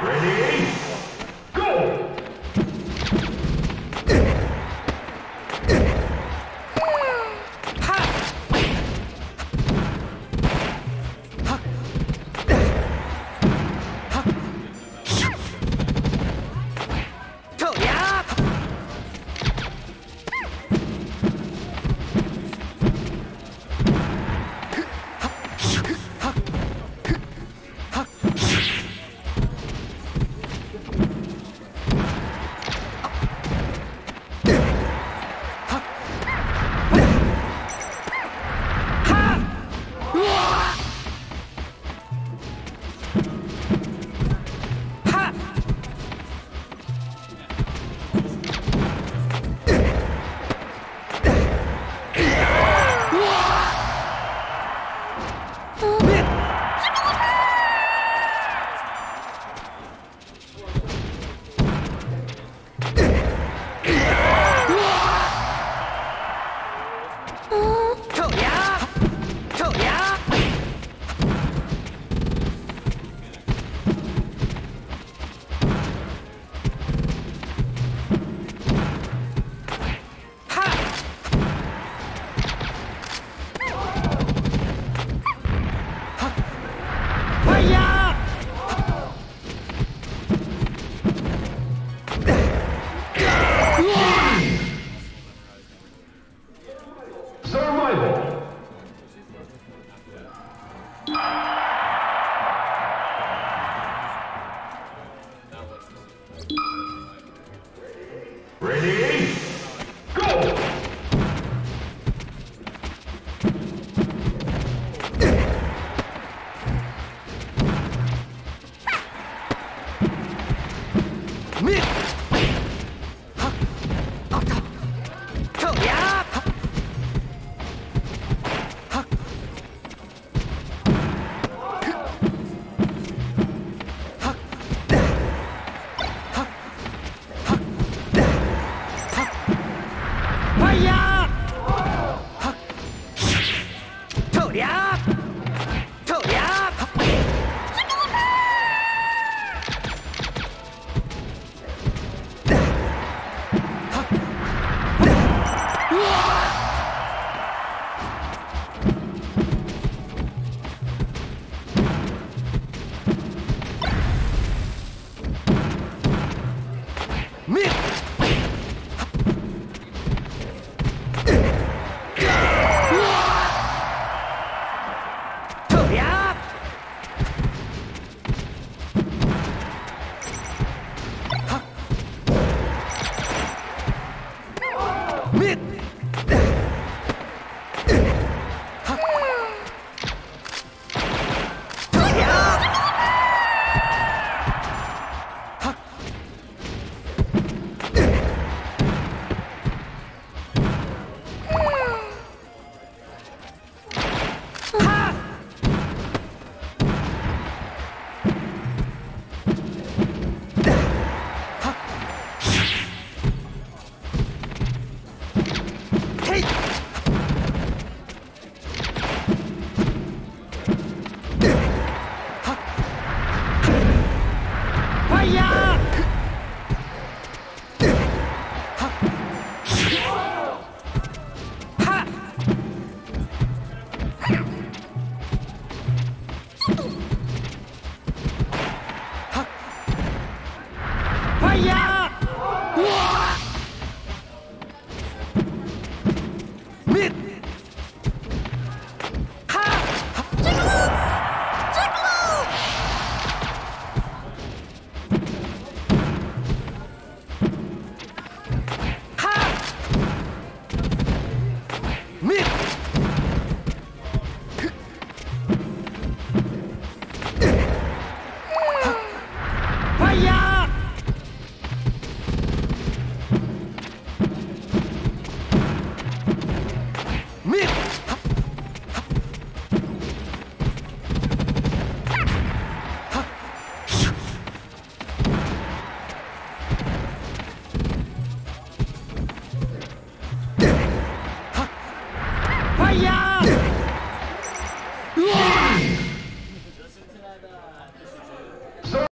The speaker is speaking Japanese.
Ready? ファイヤー Me! Fire! Me!